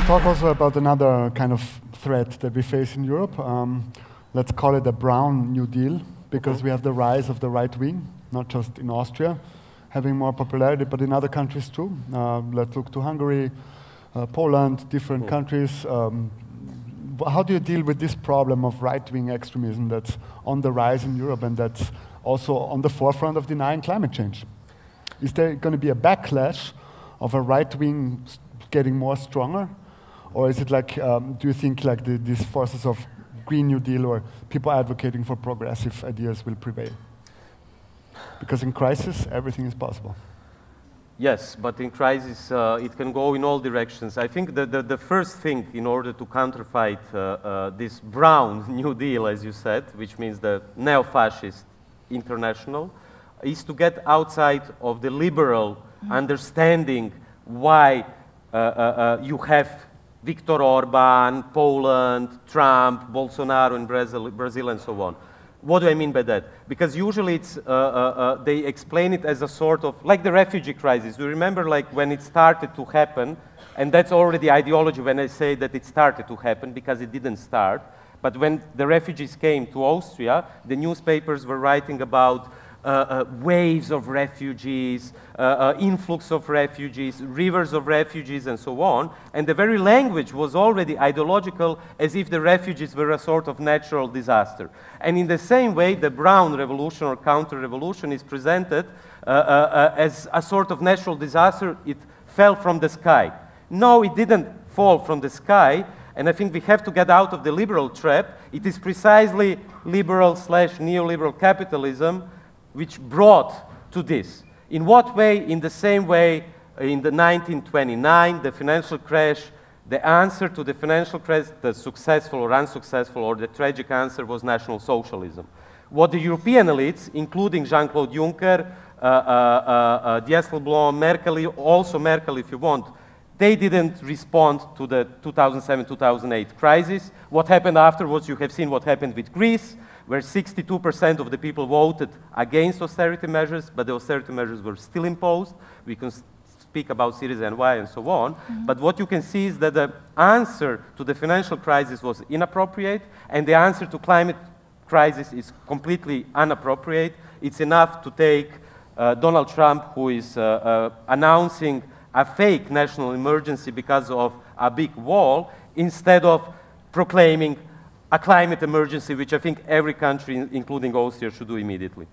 talk also about another kind of threat that we face in Europe. Um, let's call it a brown New Deal, because we have the rise of the right wing, not just in Austria, having more popularity, but in other countries too. Uh, let's look to Hungary, uh, Poland, different countries. Um, how do you deal with this problem of right-wing extremism that's on the rise in Europe and that's also on the forefront of denying climate change? Is there going to be a backlash of a right-wing getting more stronger? Or is it like, um, do you think like the, these forces of Green New Deal or people advocating for progressive ideas will prevail? Because in crisis, everything is possible. Yes, but in crisis, uh, it can go in all directions. I think the, the, the first thing in order to counterfight uh, uh, this brown New Deal, as you said, which means the neo-fascist international, is to get outside of the liberal understanding why uh, uh, uh, you have Viktor Orban, Poland, Trump, Bolsonaro in Brazil, Brazil and so on. What do I mean by that? Because usually it's, uh, uh, uh, they explain it as a sort of, like the refugee crisis. Do you remember like when it started to happen? And that's already ideology when I say that it started to happen because it didn't start. But when the refugees came to Austria, the newspapers were writing about waves of refugees, uh, uh, influx of refugees, rivers of refugees, and so on. And the very language was already ideological as if the refugees were a sort of natural disaster. And in the same way, the brown revolution or counter revolution is presented uh, uh, as a sort of natural disaster. It fell from the sky. No, it didn't fall from the sky. And I think we have to get out of the liberal trap. It is precisely liberal slash neoliberal capitalism which brought to this. In what way? In the same way, in the 1929, the financial crash, the answer to the financial crash, the successful or unsuccessful or the tragic answer was National Socialism. What the European elites, including Jean-Claude Juncker, uh, uh, uh, uh Merkel, also Merkel if you want, they didn't respond to the 2007-2008 crisis. What happened afterwards, you have seen what happened with Greece, where 62% of the people voted against austerity measures, but the austerity measures were still imposed. We can speak about Syriza and why and so on. Mm -hmm. But what you can see is that the answer to the financial crisis was inappropriate, and the answer to climate crisis is completely inappropriate. It's enough to take uh, Donald Trump, who is uh, uh, announcing a fake national emergency because of a big wall, instead of proclaiming a climate emergency, which I think every country, including Austria, should do immediately.